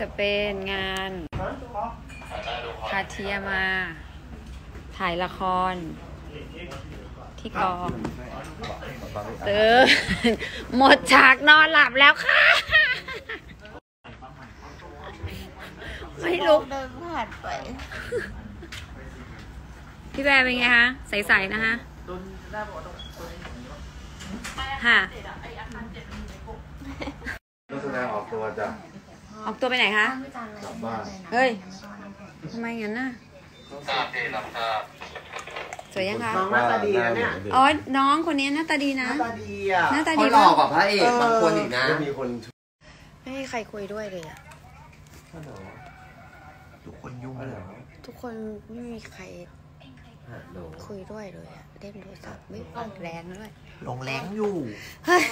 จะเป็นงานคาเทียมา ถ่ายละคร ที่กองตื่นหมดฉากนอนหลับแล้วค่ะ ไม่ลุกเดินผ่านไป พี่แบร์เป็นไงคะ ใสๆนะคะค่ะนักแสดงออกตัวจะ ออกตัวไปไหนคะ กลับบ้าน เฮ้ย ทำไมงั้นน่ะสวยยังคะ น้องหน้าตาดีนะเนี่ยอ๋อ น้องคนนี้หน้าตาดีนะหน้าตาดีอะ หน้าตาเขาดีหล่อมากกว่าพระเอกบางคนอีกนะ ไม่มีคนไม่มีใครคุยด้วยเลยอะทุกคนยุ่งเลยทุกคนไม่มีใครคุยด้วยเลยอะเล่นโทรศัพท์ไม่เปิดแรงด้วย ลงแรงอยู่ เฮ้ย